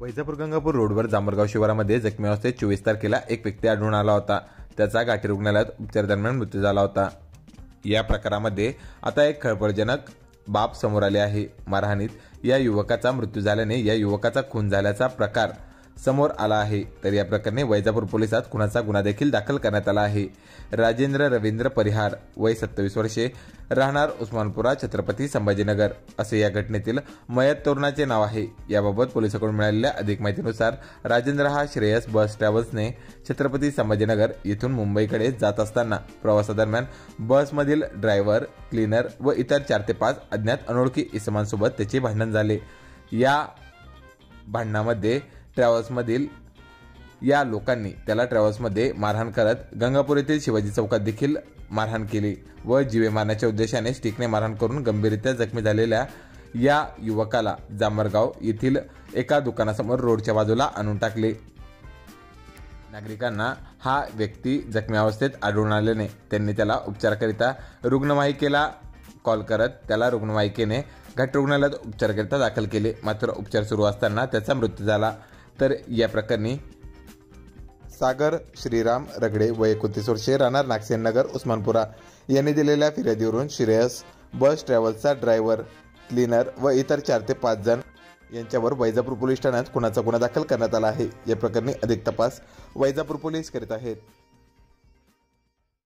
वैजापूर गंगापूर रोडवर जांभरगाव शिवारामध्ये जखमी अवस्थेत चोवीस तारखेला एक व्यक्ती आढळून आला होता. त्याचा गाठी रुग्णालयात उपचारादरम्यान मृत्यू झाला होता. या प्रकारामध्ये आता एक खळबळजनक बाब समोर आले आहे. मारहाणीत या युवकाचा मृत्यू झाल्याने या युवकाचा खून झाल्याचा प्रकार समोर आला आहे. तर या प्रकरणी वैजापूर पोलिसात खुनाचा गुन्हा देखील दाखल करण्यात आला आहे. राजेंद्र रवींद्र परिहार वय सत्तावीस वर्षे राहणार उस्मानपुरा छत्रपती संभाजीनगर. असे या घटनेतील मयत तरुणाचे नाव आहे. याबाबत पोलिसांकडून मिळालेल्या अधिक माहितीनुसार राजेंद्र हा श्रेयस बस ट्रॅव्हल्सने छत्रपती संभाजीनगर येथून मुंबईकडे जात असताना प्रवासादरम्यान बसमधील ड्रायव्हर क्लीनर व इतर चार ते पाच अज्ञात अनोळखी इसमांसोबत त्याचे भांडण झाले. या भांडणामध्ये ट्रॅव्हल्समधील या लोकांनी त्याला ट्रॅव्हल्समध्ये मारहाण करत गंगापूर येथील शिवाजी चौकात देखील मारहाण केली व जीवे मारण्याच्या उद्देशाने स्टिकने मारहाण करून गंभीररित्या जखमी झालेल्या या युवकाला जांभरगाव येथील एका दुकानासमोर रोडच्या बाजूला आणून टाकले. नागरिकांना हा व्यक्ती जखमी अवस्थेत आढळून आल्याने त्यांनी त्याला उपचाराकरिता रुग्णवाहिकेला कॉल करत त्याला रुग्णवाहिकेने घाट रुग्णालयात उपचाराकरिता दाखल केले. मात्र उपचार सुरू असताना त्याचा मृत्यू झाला. तर या प्रकरणी सागर श्रीराम रगडे वय एकोणतीस वर्षे राहणार नागसेननगर उस्मानपुरा यांनी दिलेल्या फिर्यादीवरून श्रेयस बस ट्रॅव्हल्सचा ड्रायव्हर क्लीनर व इतर चार ते पाच जण यांच्यावर वैजापूर पोलीस ठाण्यात खुनाचा गुन्हा दाखल करण्यात आला आहे. या प्रकरणी अधिक तपास वैजापूर पोलीस करीत आहेत.